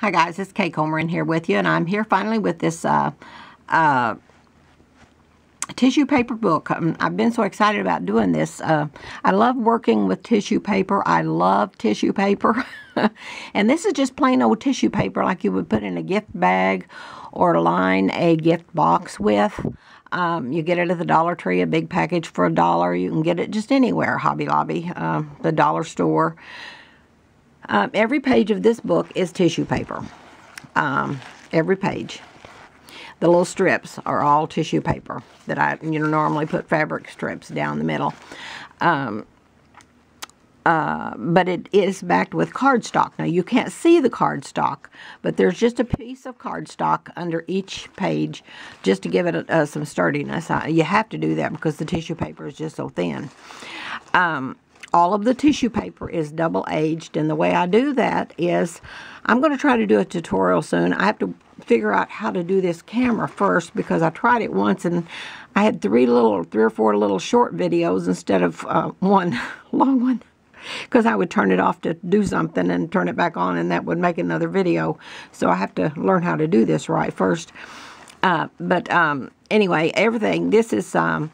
Hi guys, it's Kay Comer in here with you, and I'm here finally with this uh, uh, tissue paper book. Um, I've been so excited about doing this. Uh, I love working with tissue paper. I love tissue paper. and this is just plain old tissue paper like you would put in a gift bag or line a gift box with. Um, you get it at the Dollar Tree, a big package for a dollar. You can get it just anywhere, Hobby Lobby, uh, the dollar store. Um, every page of this book is tissue paper. Um, every page. The little strips are all tissue paper that I you know normally put fabric strips down the middle. Um, uh, but it is backed with cardstock. Now you can't see the cardstock, but there's just a piece of cardstock under each page just to give it uh, some sturdiness. You have to do that because the tissue paper is just so thin. Um, all of the tissue paper is double aged and the way I do that is I'm going to try to do a tutorial soon. I have to figure out how to do this camera first because I tried it once and I had three little, three or four little short videos instead of uh, one long one because I would turn it off to do something and turn it back on and that would make another video. So I have to learn how to do this right first. Uh, but um, anyway, everything, this is... Um,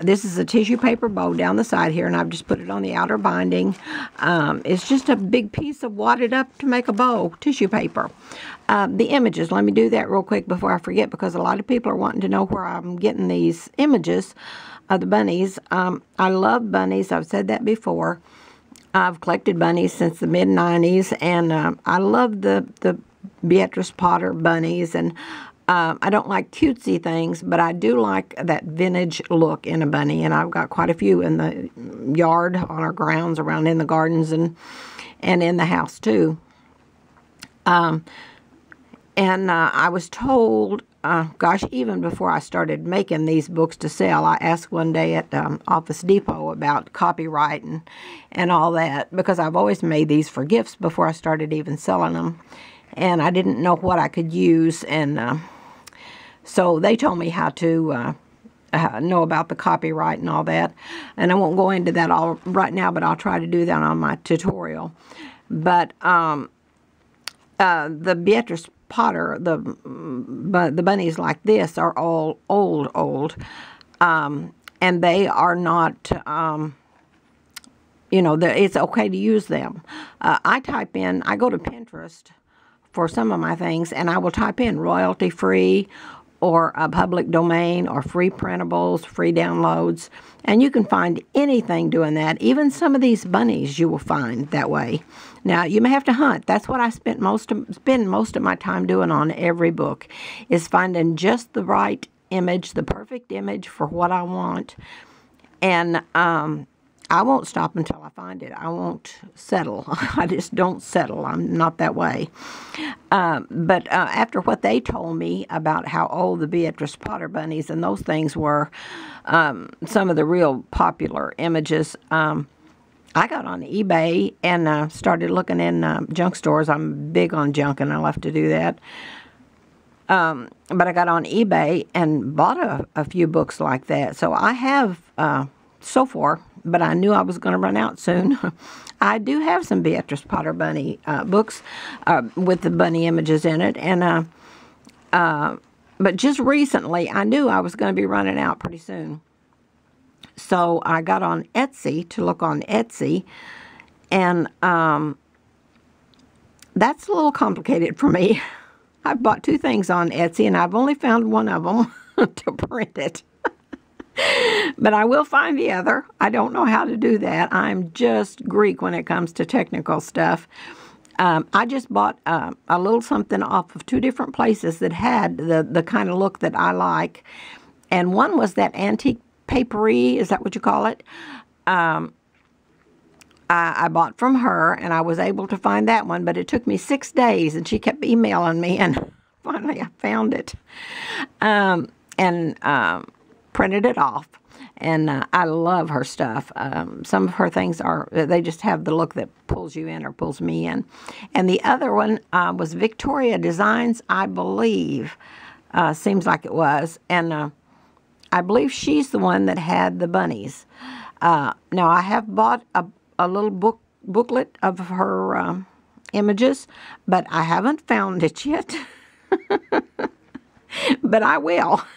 this is a tissue paper bow down the side here, and I've just put it on the outer binding. Um, it's just a big piece of wadded up to make a bow, tissue paper. Uh, the images, let me do that real quick before I forget, because a lot of people are wanting to know where I'm getting these images of the bunnies. Um, I love bunnies. I've said that before. I've collected bunnies since the mid-90s, and uh, I love the, the Beatrice Potter bunnies, and um, I don't like cutesy things, but I do like that vintage look in a bunny, and I've got quite a few in the yard, on our grounds, around in the gardens, and and in the house too. Um, and uh, I was told, uh, gosh, even before I started making these books to sell, I asked one day at um, Office Depot about copyright and, and all that, because I've always made these for gifts before I started even selling them. And I didn't know what I could use, and uh, so they told me how to uh, uh, know about the copyright and all that. And I won't go into that all right now, but I'll try to do that on my tutorial. But um, uh, the Beatrice Potter, the the bunnies like this are all old, old. Um, and they are not, um, you know, it's okay to use them. Uh, I type in, I go to Pinterest for some of my things, and I will type in royalty free or a public domain or free printables, free downloads. And you can find anything doing that. Even some of these bunnies you will find that way. Now, you may have to hunt. That's what I spent most of, spend most of my time doing on every book, is finding just the right image, the perfect image for what I want. And um, I won't stop until I find it. I won't settle. I just don't settle. I'm not that way. Um, but uh, after what they told me about how old the Beatrice Potter bunnies and those things were, um, some of the real popular images, um, I got on eBay and uh, started looking in uh, junk stores. I'm big on junk and I love to do that. Um, but I got on eBay and bought a, a, few books like that. So I have uh, so far but I knew I was going to run out soon. I do have some Beatrice Potter Bunny uh, books uh, with the bunny images in it, and uh, uh but just recently I knew I was going to be running out pretty soon. So I got on Etsy to look on Etsy, and um, that's a little complicated for me. I've bought two things on Etsy, and I've only found one of them to print it but I will find the other. I don't know how to do that. I'm just Greek when it comes to technical stuff. Um, I just bought uh, a little something off of two different places that had the, the kind of look that I like. And one was that antique papery, is that what you call it? Um, I, I, bought from her, and I was able to find that one, but it took me six days, and she kept emailing me, and finally I found it. Um, and um, printed it off. And uh, I love her stuff. Um, some of her things are, they just have the look that pulls you in or pulls me in. And the other one uh, was Victoria Designs, I believe. Uh, seems like it was. And uh, I believe she's the one that had the bunnies. Uh, now, I have bought a, a little book booklet of her um, images, but I haven't found it yet. but I will.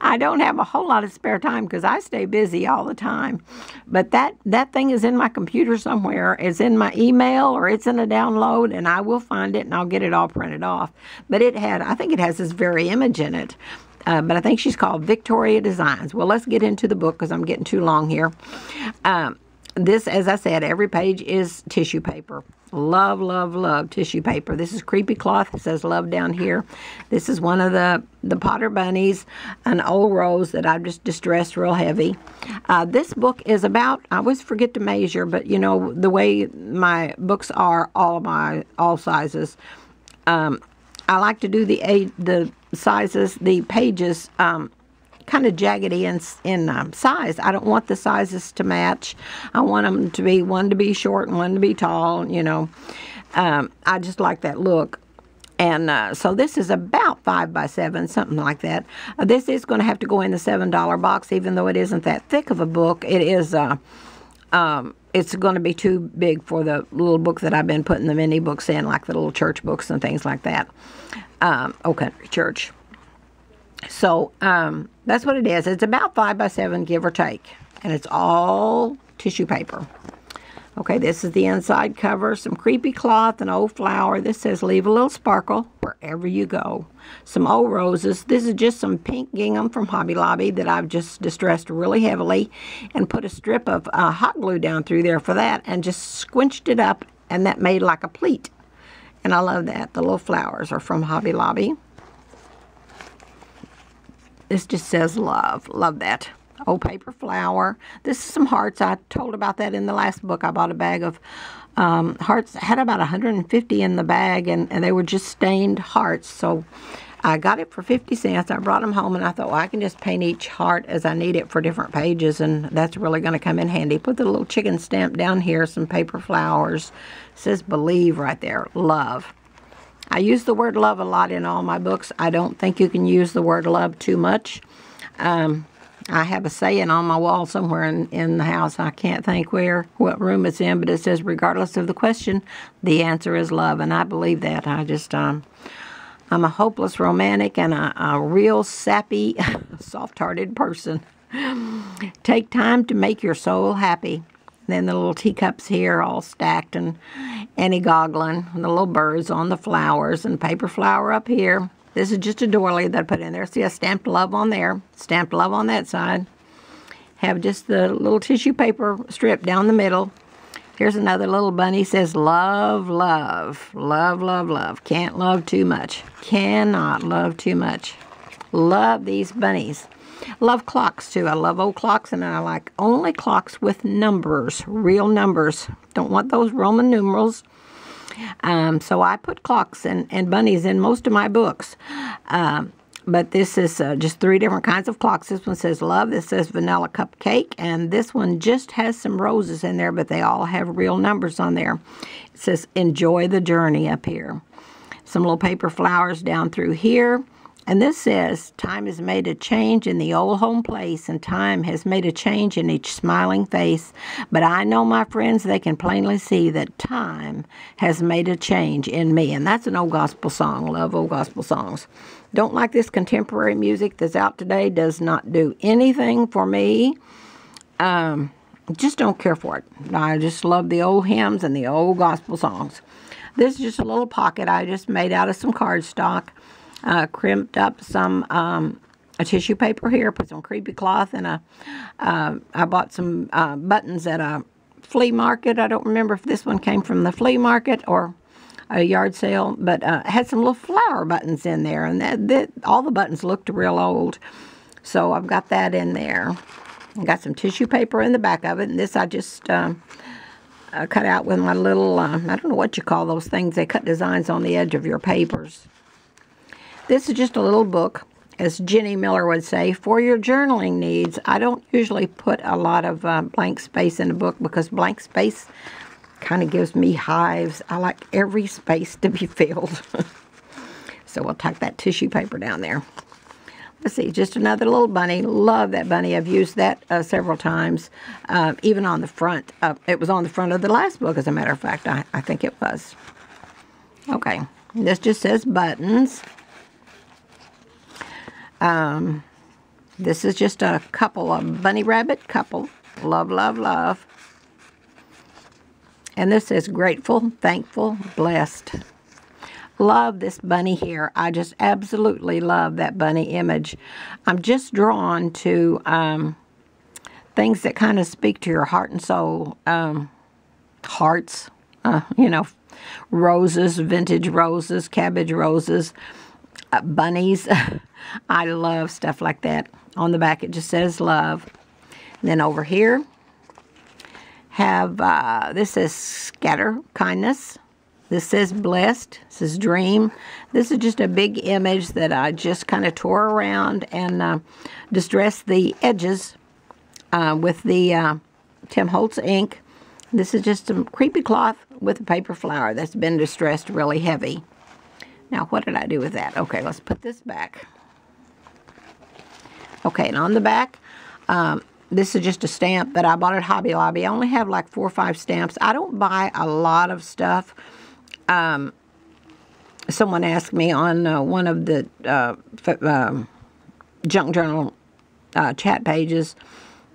I don't have a whole lot of spare time because I stay busy all the time. But that that thing is in my computer somewhere. It's in my email or it's in a download, and I will find it and I'll get it all printed off. But it had, I think it has this very image in it. Uh, but I think she's called Victoria Designs. Well, let's get into the book because I'm getting too long here. Um, this, as I said, every page is tissue paper. Love, love, love tissue paper. This is creepy cloth. It says love down here. This is one of the, the Potter Bunnies, an old rose that I've just distressed real heavy. Uh, this book is about, I always forget to measure, but you know, the way my books are, all my, all sizes. Um, I like to do the, the sizes, the pages, um, kind of jaggedy in, in um, size. I don't want the sizes to match. I want them to be one to be short and one to be tall, you know. Um, I just like that look. And uh, so this is about five by seven, something like that. Uh, this is going to have to go in the seven dollar box, even though it isn't that thick of a book. It is. Uh, um, it's going to be too big for the little book that I've been putting the mini books in, like the little church books and things like that. Um, Country Church. So um, that's what it is. It's about five by seven, give or take, and it's all tissue paper. Okay, this is the inside cover. Some creepy cloth, an old flower. This says leave a little sparkle wherever you go. Some old roses. This is just some pink gingham from Hobby Lobby that I've just distressed really heavily and put a strip of uh, hot glue down through there for that and just squinched it up and that made like a pleat. And I love that. The little flowers are from Hobby Lobby. This just says love. Love that. Old paper flower. This is some hearts. I told about that in the last book. I bought a bag of um, hearts. I had about 150 in the bag, and, and they were just stained hearts. So I got it for 50 cents. I brought them home, and I thought, well, I can just paint each heart as I need it for different pages, and that's really going to come in handy. Put the little chicken stamp down here, some paper flowers. It says believe right there. Love. I use the word love a lot in all my books. I don't think you can use the word love too much. Um, I have a saying on my wall somewhere in, in the house. I can't think where, what room it's in, but it says, regardless of the question, the answer is love. And I believe that. I just, um, I'm a hopeless romantic and a, a real sappy, soft hearted person. Take time to make your soul happy. Then the little teacups here all stacked and Annie goggling, and the little birds on the flowers and paper flower up here. This is just a doily that I put in there. See, I stamped love on there, stamped love on that side. Have just the little tissue paper strip down the middle. Here's another little bunny says love, love, love, love, love. Can't love too much. Cannot love too much. Love these bunnies. Love clocks too. I love old clocks and I like only clocks with numbers, real numbers. Don't want those Roman numerals. Um, so I put clocks and, and bunnies in most of my books. Um, but this is uh, just three different kinds of clocks. This one says love, this says vanilla cupcake, and this one just has some roses in there, but they all have real numbers on there. It says enjoy the journey up here. Some little paper flowers down through here. And this says, Time has made a change in the old home place, and time has made a change in each smiling face. But I know, my friends, they can plainly see that time has made a change in me. And that's an old gospel song. Love old gospel songs. Don't like this contemporary music that's out today, does not do anything for me. Um, just don't care for it. I just love the old hymns and the old gospel songs. This is just a little pocket I just made out of some cardstock uh, crimped up some um, a tissue paper here, put some creepy cloth, and a. Uh, I bought some uh, buttons at a flea market. I don't remember if this one came from the flea market or a yard sale, but uh, had some little flower buttons in there, and that, that, all the buttons looked real old. So I've got that in there. I got some tissue paper in the back of it, and this I just um, uh, cut out with my little, uh, I don't know what you call those things. They cut designs on the edge of your papers. This is just a little book, as Jenny Miller would say, for your journaling needs. I don't usually put a lot of uh, blank space in a book because blank space kind of gives me hives. I like every space to be filled. so we'll tuck that tissue paper down there. let's see, just another little bunny. Love that bunny. I've used that uh, several times, uh, even on the front. It was on the front of the last book, as a matter of fact. I, I think it was. Okay, this just says buttons. Um, this is just a couple, of bunny rabbit couple. Love, love, love. And this is grateful, thankful, blessed. Love this bunny here. I just absolutely love that bunny image. I'm just drawn to um, things that kind of speak to your heart and soul. Um, hearts, uh, you know, roses, vintage roses, cabbage roses, uh, bunnies. I love stuff like that. On the back it just says love. And then over here have, uh, this says scatter kindness. This says blessed. This is dream. This is just a big image that I just kind of tore around and uh, distressed the edges uh, with the uh, Tim Holtz ink. This is just some creepy cloth with a paper flower that's been distressed really heavy. Now, what did I do with that? Okay, let's put this back. Okay, and on the back, um, this is just a stamp that I bought at Hobby Lobby. I only have like four or five stamps. I don't buy a lot of stuff um, someone asked me on uh, one of the uh, um, junk journal uh, chat pages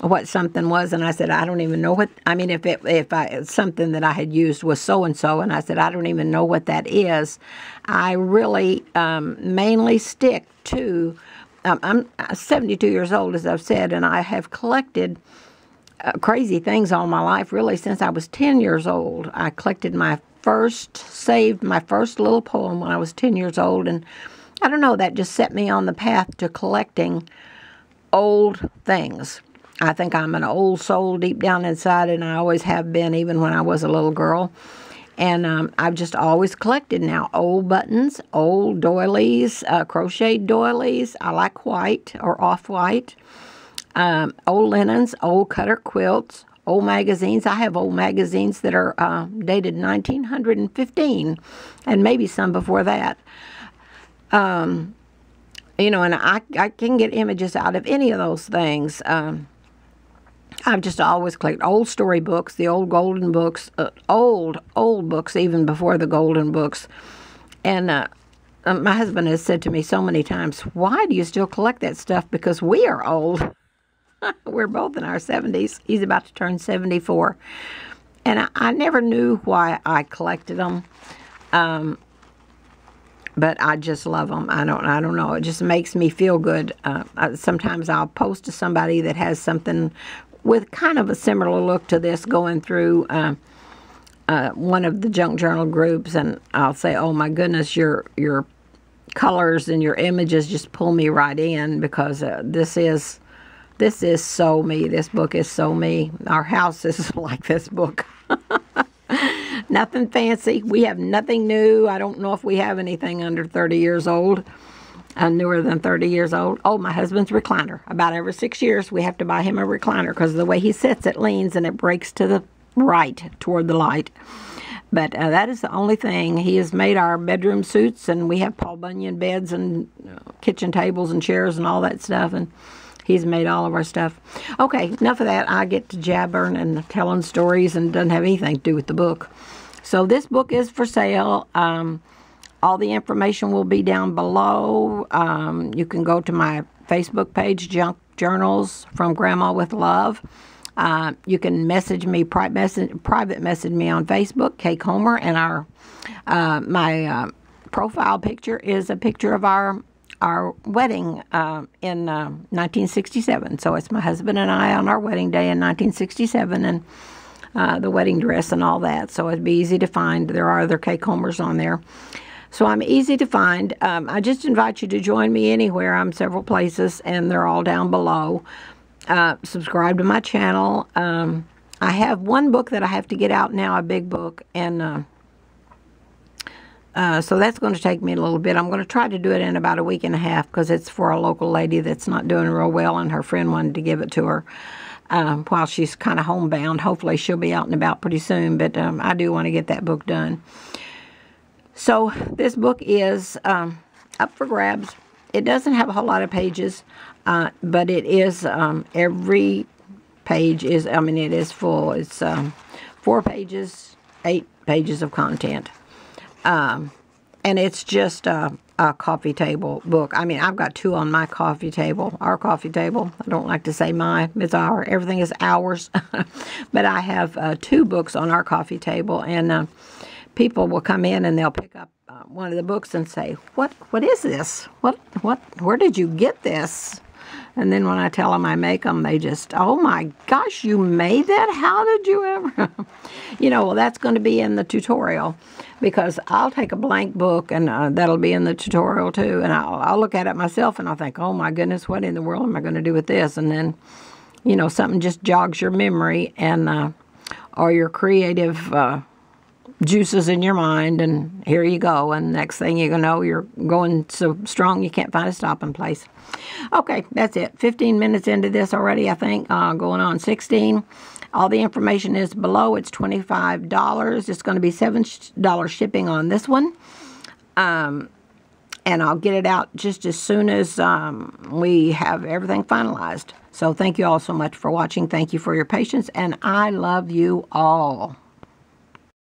what something was, and I said I don't even know what. I mean, if it if I something that I had used was so and so, and I said I don't even know what that is. I really um, mainly stick to. Um, I'm 72 years old, as I've said, and I have collected. Uh, crazy things all my life, really, since I was 10 years old. I collected my first saved my first little poem when I was 10 years old. And I don't know, that just set me on the path to collecting old things. I think I'm an old soul deep down inside, and I always have been, even when I was a little girl. And um, I've just always collected now old buttons, old doilies, uh, crocheted doilies. I like white or off white. Um, old linens, old cutter quilts, old magazines. I have old magazines that are uh, dated 1915 and maybe some before that. Um, you know, and I, I can get images out of any of those things. Um, I've just always collected old storybooks, the old golden books, uh, old, old books, even before the golden books. And uh, uh my husband has said to me so many times, Why do you still collect that stuff? Because we are old. We're both in our 70s. He's about to turn 74. And I, I never knew why I collected them. Um, but I just love them. I don't, I don't know. It just makes me feel good. Uh, sometimes I'll post to somebody that has something with kind of a similar look to this going through uh, uh, one of the junk journal groups, and I'll say, "Oh my goodness, your your colors and your images just pull me right in because uh, this is this is so me. This book is so me. Our house is like this book. nothing fancy. We have nothing new. I don't know if we have anything under 30 years old, uh, newer than 30 years old. Oh, my husband's recliner. About every six years, we have to buy him a recliner because the way he sits, it leans and it breaks to the right toward the light. But uh, that is the only thing. He has made our bedroom suits, and we have Paul Bunyan beds and uh, kitchen tables and chairs and all that stuff. And He's made all of our stuff. Okay, enough of that. I get to jabbering and telling stories and doesn't have anything to do with the book. So this book is for sale. Um, all the information will be down below. Um, you can go to my Facebook page, Junk Journals from Grandma with Love. Uh, you can message me, private message, private message me on Facebook, Kay Comer, and our uh, my uh, profile picture is a picture of our our wedding uh, in uh, 1967. So it's my husband and I on our wedding day in 1967, and uh, the wedding dress and all that. So it'd be easy to find. There are other Kay Comers on there. So I'm easy to find. Um, I just invite you to join me anywhere. I'm several places, and they're all down below. Uh, subscribe to my channel. Um, I have one book that I have to get out now, a big book, and uh, uh, so that's going to take me a little bit. I'm going to try to do it in about a week and a half because it's for a local lady that's not doing real well, and her friend wanted to give it to her um, while she's kind of homebound. Hopefully, she'll be out and about pretty soon, but um, I do want to get that book done. So, this book is um, up for grabs. it doesn't have a whole lot of pages, uh, but it is um, every page is. I mean, it is full. It's um, four pages, eight pages of content, um, and it's just a, a coffee table book. I mean, I've got two on my coffee table, our coffee table. I don't like to say my; it's our. Everything is ours, but I have uh, two books on our coffee table, and uh, people will come in and they'll pick up uh, one of the books and say, "What? What is this? What? What? Where did you get this?" And then when I tell them I make them, they just, "Oh my gosh, you made that? How did you ever?" you know, well, that's going to be in the tutorial because I'll take a blank book and uh, that'll be in the tutorial too, and I'll, I'll look at it myself and I'll think, "Oh my goodness, what in the world am I going to do with this?" And then, you know, something just jogs your memory and uh, or your creative. Juices in your mind, and here you go. And next thing you know, you're going so strong you can't find a stopping place. Okay, that's it. 15 minutes into this already, I think, uh, going on 16. All the information is below. It's $25. It's going to be $7 shipping on this one. Um, and I'll get it out just as soon as um, we have everything finalized. So thank you all so much for watching. Thank you for your patience, and I love you all.